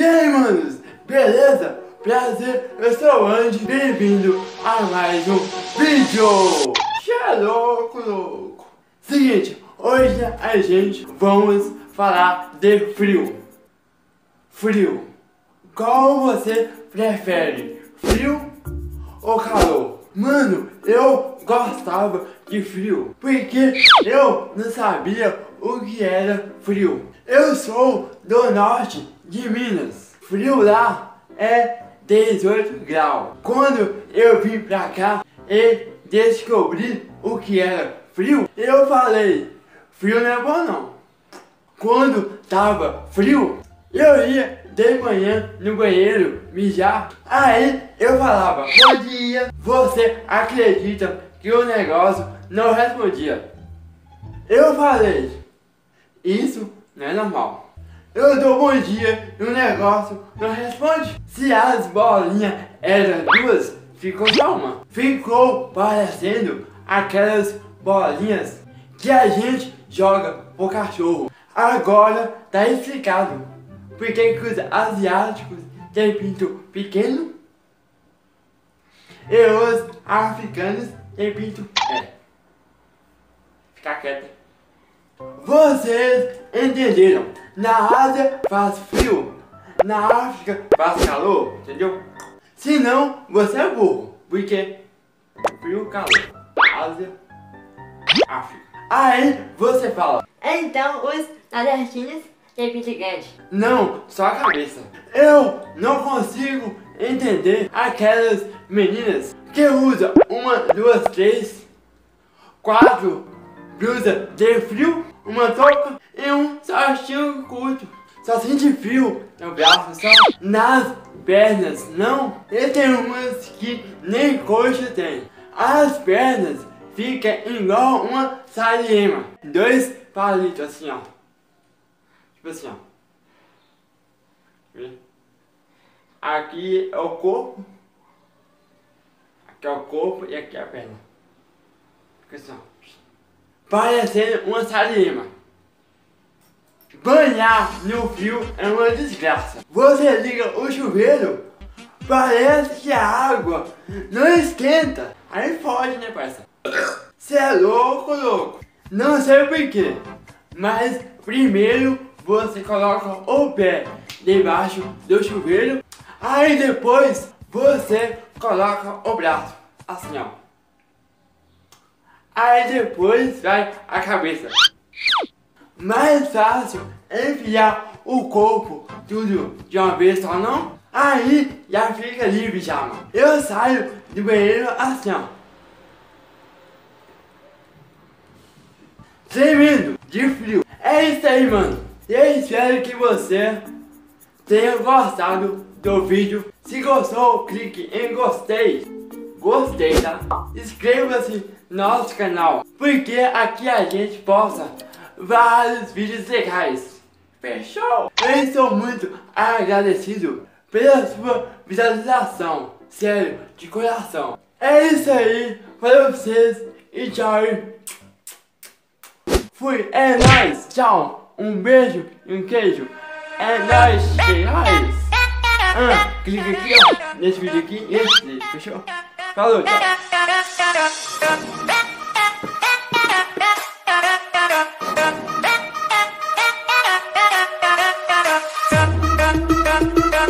E aí, manos? Beleza? Prazer, eu sou o Andy, bem-vindo a mais um vídeo! Que louco, louco! Seguinte, hoje a gente vamos falar de frio. Frio. Qual você prefere? Frio ou calor? Mano, eu gostava de frio, porque eu não sabia o que era frio. Eu sou do norte de Minas. Frio lá é 18 graus. Quando eu vim pra cá e descobri o que era frio, eu falei, frio não é bom não. Quando tava frio, eu ia de manhã no banheiro mijar. Aí eu falava, bom dia. Você acredita que o negócio não respondia? Eu falei, isso não é normal. Eu dou bom dia e o negócio não responde. Se as bolinhas eram duas, ficou só uma. Ficou parecendo aquelas bolinhas que a gente joga pro cachorro. Agora tá explicado. Por que os asiáticos têm pinto pequeno e os africanos têm pinto é. Fica quieto. Vocês entenderam? Na Ásia faz frio, na África faz calor, entendeu? Se não, você é burro, porque frio, calor, Ásia, África. Aí você fala, Então, os nordestinos têm pinto grande. não, só a cabeça. Eu não consigo entender aquelas meninas que usam uma, duas, três, quatro blusas de frio, uma touca e um shortinho curto. Só sente frio no braço, só nas pernas, não. E tem umas que nem coxa tem. As pernas ficam igual uma saliema. Dois palitos assim, ó. Tipo assim, ó. Aqui é o corpo. Aqui é o corpo e aqui é a perna. Fica assim, ó. Parecendo uma salima. Banhar no frio é uma desgraça. Você liga o chuveiro, parece que a água não esquenta. Aí fode, né, parça? Cê é louco, louco. Não sei porquê, mas primeiro você coloca o pé debaixo do chuveiro, aí depois você coloca o braço, assim ó. Aí depois vai a cabeça. Mais fácil enfiar o corpo tudo de uma vez só não? Aí já fica livre já, mano. Eu saio do banheiro assim ó. Tremendo de frio. É isso aí, mano. Eu espero que você tenha gostado do vídeo. Se gostou, clique em gostei. Gostei, tá? Inscreva-se nosso canal. Porque aqui a gente posta vários vídeos legais. Fechou? Eu estou muito agradecido pela sua visualização. Sério, de coração. É isso aí. Para vocês e tchau. Fui, é nóis, tchau. Um beijo e um queijo. É nóis, que nóis. Ah, clica aqui, ó, nesse vídeo aqui, esse, fechou? Falou, tchau. Thank you.